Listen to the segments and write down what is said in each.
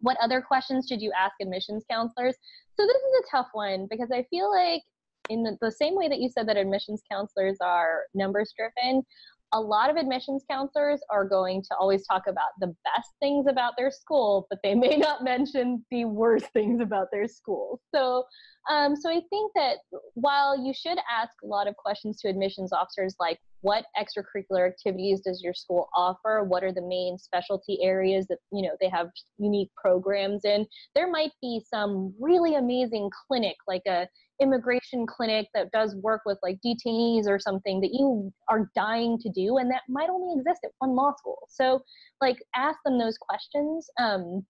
what other questions should you ask admissions counselors? So this is a tough one because I feel like in the, the same way that you said that admissions counselors are numbers driven, a lot of admissions counselors are going to always talk about the best things about their school, but they may not mention the worst things about their school. So, um, so I think that while you should ask a lot of questions to admissions officers, like what extracurricular activities does your school offer? What are the main specialty areas that you know they have unique programs in? There might be some really amazing clinic, like a immigration clinic that does work with like detainees or something that you are dying to do and that might only exist at one law school so like ask them those questions um,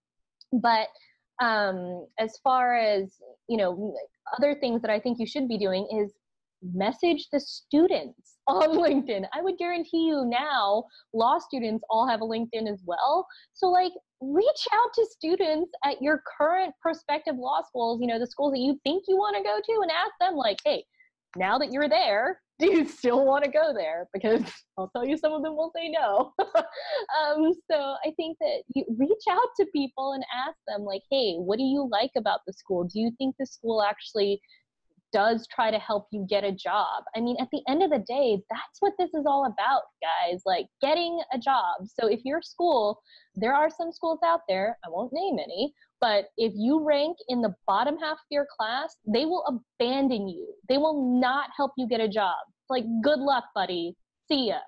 but um, as far as you know other things that i think you should be doing is message the students on LinkedIn. I would guarantee you now, law students all have a LinkedIn as well. So, like, reach out to students at your current prospective law schools, you know, the schools that you think you want to go to, and ask them, like, hey, now that you're there, do you still want to go there? Because I'll tell you, some of them will say no. um, so I think that you reach out to people and ask them, like, hey, what do you like about the school? Do you think the school actually does try to help you get a job. I mean, at the end of the day, that's what this is all about, guys, like getting a job. So if your school, there are some schools out there, I won't name any, but if you rank in the bottom half of your class, they will abandon you. They will not help you get a job. Like, good luck, buddy. See ya.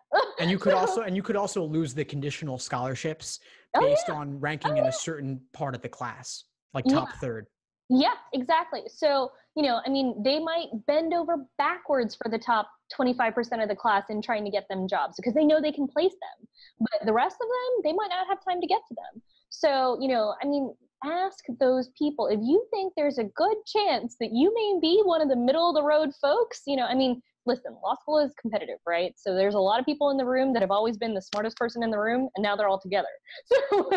and you could also and you could also lose the conditional scholarships oh, based oh, yeah. on ranking oh, in a certain part of the class, like top yeah. third. Yeah, exactly. So, you know, I mean, they might bend over backwards for the top 25% of the class in trying to get them jobs because they know they can place them. But the rest of them, they might not have time to get to them. So, you know, I mean, ask those people if you think there's a good chance that you may be one of the middle of the road folks, you know, I mean, listen, law school is competitive, right? So there's a lot of people in the room that have always been the smartest person in the room, and now they're all together. So,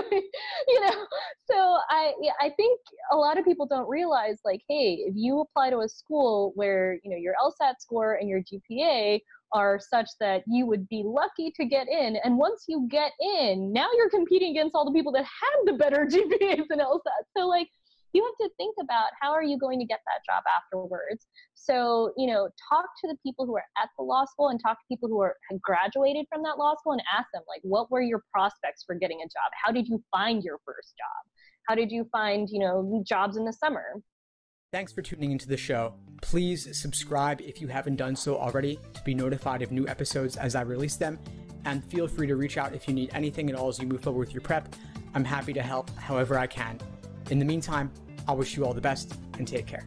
you know, so I I think a lot of people don't realize like, hey, if you apply to a school where you know your LSAT score and your GPA are such that you would be lucky to get in, and once you get in, now you're competing against all the people that have the better GPAs and LSAT. So like you have to think about how are you going to get that job afterwards so you know talk to the people who are at the law school and talk to people who are have graduated from that law school and ask them like what were your prospects for getting a job how did you find your first job how did you find you know jobs in the summer Thanks for tuning into the show. Please subscribe if you haven't done so already to be notified of new episodes as I release them. And feel free to reach out if you need anything at all as you move forward with your prep. I'm happy to help however I can. In the meantime, I wish you all the best and take care.